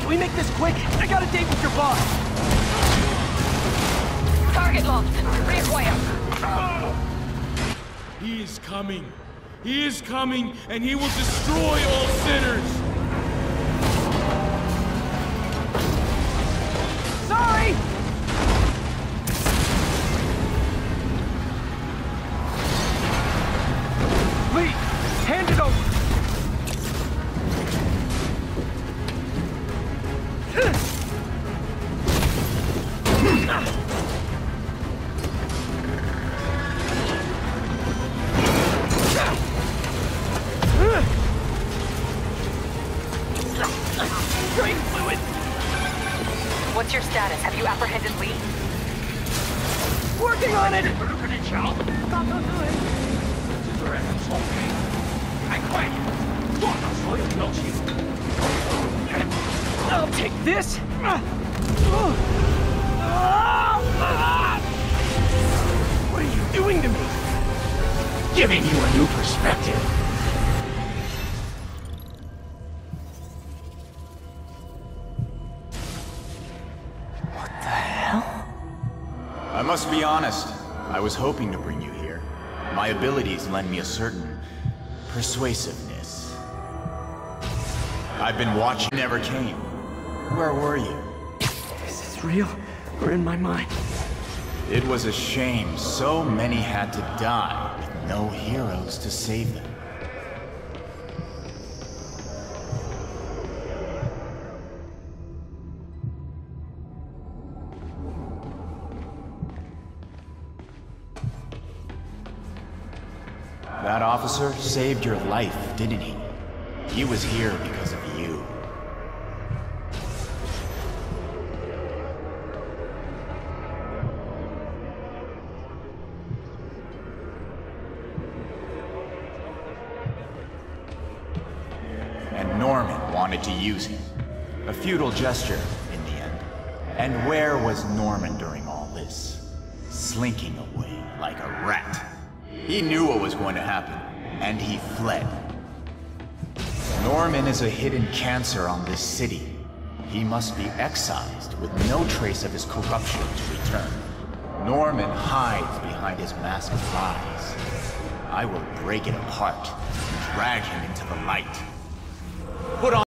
Can we make this quick? I got a date with your boss! Target lost. Reacquire. He is coming. He is coming, and he will destroy all sinners! What's your status? Have you apprehended Li? Working on it. I'll take this. What are you doing to me? Giving you a new perspective. What the hell? I must be honest. I was hoping to bring you here. My abilities lend me a certain persuasiveness. I've been watching, never came. Where were you? Is this real or in my mind? It was a shame so many had to die with no heroes to save them. That officer saved your life, didn't he? He was here because of you. Norman wanted to use him. A futile gesture, in the end. And where was Norman during all this? Slinking away like a rat. He knew what was going to happen, and he fled. Norman is a hidden cancer on this city. He must be excised with no trace of his corruption to return. Norman hides behind his mask of lies. I will break it apart and drag him into the light. Put on